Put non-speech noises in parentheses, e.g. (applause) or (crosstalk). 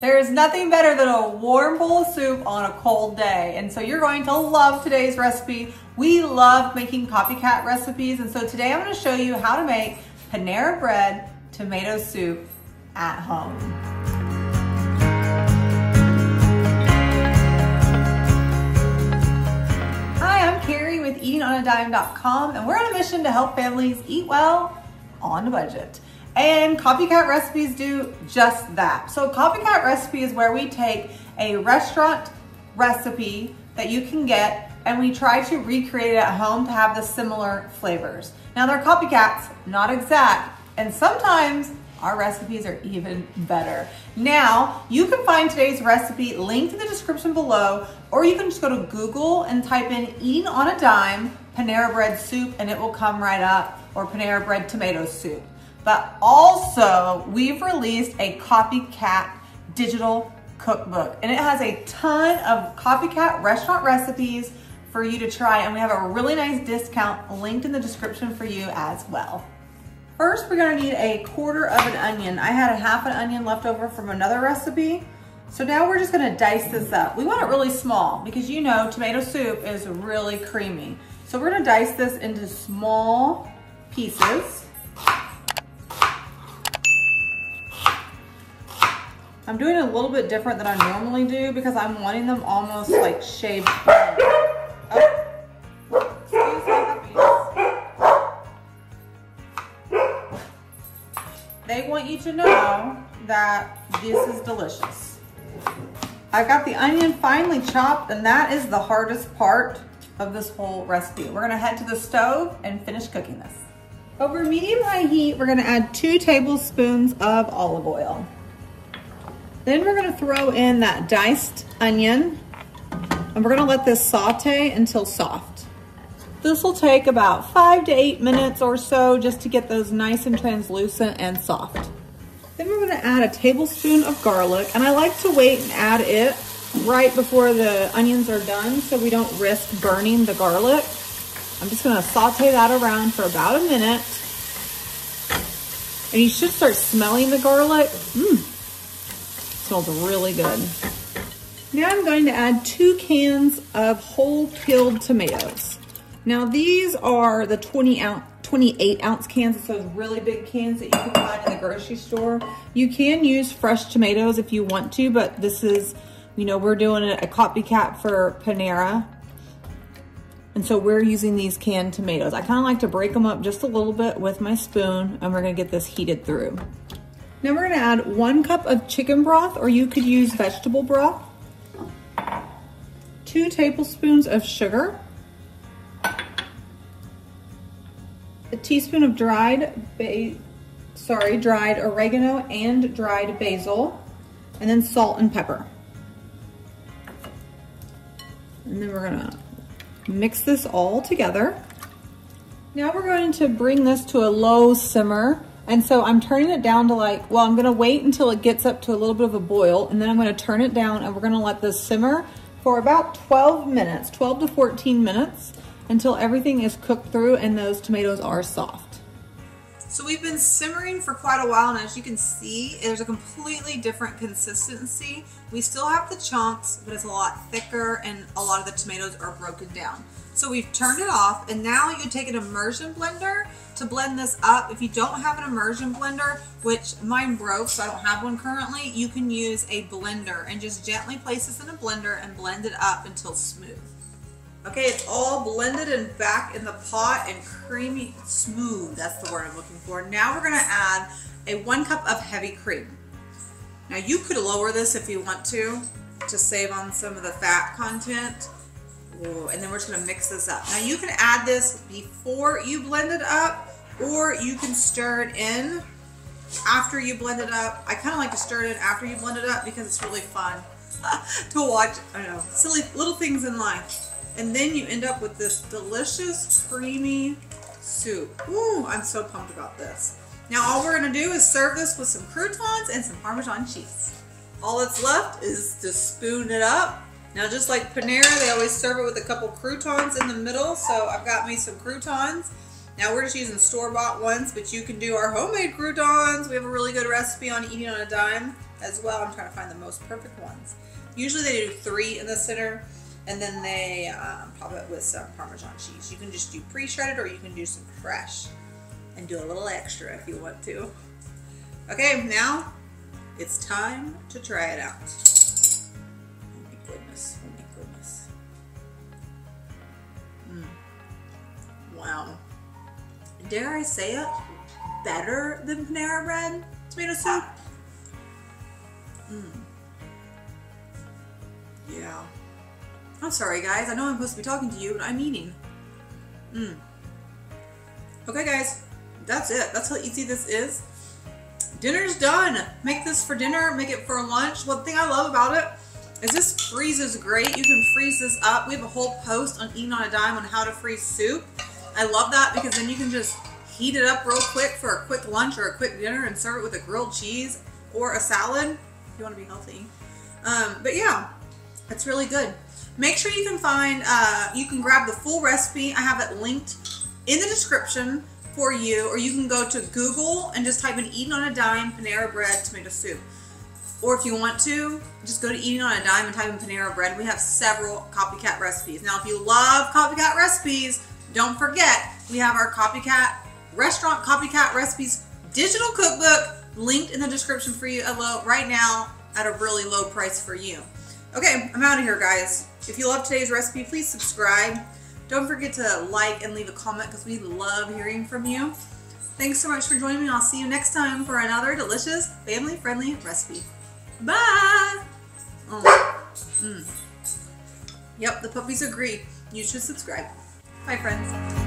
There is nothing better than a warm bowl of soup on a cold day. And so you're going to love today's recipe. We love making copycat recipes. And so today I'm gonna show you how to make Panera Bread tomato soup at home. Hi, I'm Carrie with eatingonadime.com and we're on a mission to help families eat well on a budget. And Copycat Recipes do just that. So Copycat Recipe is where we take a restaurant recipe that you can get and we try to recreate it at home to have the similar flavors. Now they're copycats, not exact, and sometimes our recipes are even better. Now, you can find today's recipe linked in the description below, or you can just go to Google and type in eating on a dime Panera Bread soup and it will come right up, or Panera Bread tomato soup. But also, we've released a copycat digital cookbook, and it has a ton of copycat restaurant recipes for you to try, and we have a really nice discount linked in the description for you as well. First, we're gonna need a quarter of an onion. I had a half an onion left over from another recipe. So now we're just gonna dice this up. We want it really small because you know tomato soup is really creamy. So we're gonna dice this into small pieces. I'm doing a little bit different than I normally do because I'm wanting them almost like shaved. Oh. They want you to know that this is delicious. I got the onion finely chopped and that is the hardest part of this whole recipe. We're gonna head to the stove and finish cooking this. Over medium-high heat, we're gonna add two tablespoons of olive oil. Then we're gonna throw in that diced onion and we're gonna let this saute until soft. This will take about five to eight minutes or so just to get those nice and translucent and soft. Then we're gonna add a tablespoon of garlic and I like to wait and add it right before the onions are done so we don't risk burning the garlic. I'm just gonna saute that around for about a minute. And you should start smelling the garlic. Mmm, smells really good. Now I'm going to add two cans of whole peeled tomatoes. Now these are the 20 ounce, 28 ounce cans. It's those really big cans that you can find in the grocery store. You can use fresh tomatoes if you want to, but this is, you know, we're doing a copycat for Panera. And so we're using these canned tomatoes. I kind of like to break them up just a little bit with my spoon and we're gonna get this heated through. Now we're gonna add one cup of chicken broth, or you could use vegetable broth, two tablespoons of sugar, a teaspoon of dried, sorry, dried oregano and dried basil, and then salt and pepper. And then we're gonna mix this all together. Now we're going to bring this to a low simmer and so I'm turning it down to like, well, I'm gonna wait until it gets up to a little bit of a boil and then I'm gonna turn it down and we're gonna let this simmer for about 12 minutes, 12 to 14 minutes until everything is cooked through and those tomatoes are soft. So we've been simmering for quite a while and as you can see, there's a completely different consistency. We still have the chunks, but it's a lot thicker and a lot of the tomatoes are broken down. So we've turned it off and now you take an immersion blender to blend this up. If you don't have an immersion blender, which mine broke so I don't have one currently, you can use a blender and just gently place this in a blender and blend it up until smooth. Okay, it's all blended and back in the pot and creamy, smooth, that's the word I'm looking for. Now we're gonna add a one cup of heavy cream. Now you could lower this if you want to, to save on some of the fat content. Ooh, and then we're just gonna mix this up. Now you can add this before you blend it up or you can stir it in after you blend it up. I kind of like to stir it in after you blend it up because it's really fun (laughs) to watch, I know, silly little things in life. And then you end up with this delicious, creamy soup. Ooh, I'm so pumped about this. Now all we're gonna do is serve this with some croutons and some Parmesan cheese. All that's left is to spoon it up now just like Panera, they always serve it with a couple croutons in the middle. So I've got me some croutons. Now we're just using store-bought ones, but you can do our homemade croutons. We have a really good recipe on Eating on a Dime. as well. I'm trying to find the most perfect ones. Usually they do three in the center and then they um, pop it with some Parmesan cheese. You can just do pre-shredded or you can do some fresh and do a little extra if you want to. Okay, now it's time to try it out. Oh my goodness, oh my goodness. Mm. Wow. Dare I say it? Better than Panera Bread tomato soup? Mm. Yeah. I'm sorry, guys. I know I'm supposed to be talking to you, but I'm eating. Mm. Okay, guys. That's it. That's how easy this is. Dinner's done. Make this for dinner. Make it for lunch. One thing I love about it is this freezes great. You can freeze this up. We have a whole post on Eating on a Dime on how to freeze soup. I love that because then you can just heat it up real quick for a quick lunch or a quick dinner and serve it with a grilled cheese or a salad you want to be healthy. Um, but yeah, it's really good. Make sure you can find, uh, you can grab the full recipe. I have it linked in the description for you, or you can go to Google and just type in Eating on a Dime Panera Bread Tomato Soup. Or if you want to, just go to Eating on a Dime and type in Panera Bread. We have several copycat recipes. Now, if you love copycat recipes, don't forget, we have our copycat restaurant copycat recipes digital cookbook linked in the description for you uh, right now at a really low price for you. Okay, I'm out of here, guys. If you love today's recipe, please subscribe. Don't forget to like and leave a comment because we love hearing from you. Thanks so much for joining me. I'll see you next time for another delicious, family-friendly recipe. Bye! Oh. Mm. Yep, the puppies agree. You should subscribe. Bye, friends.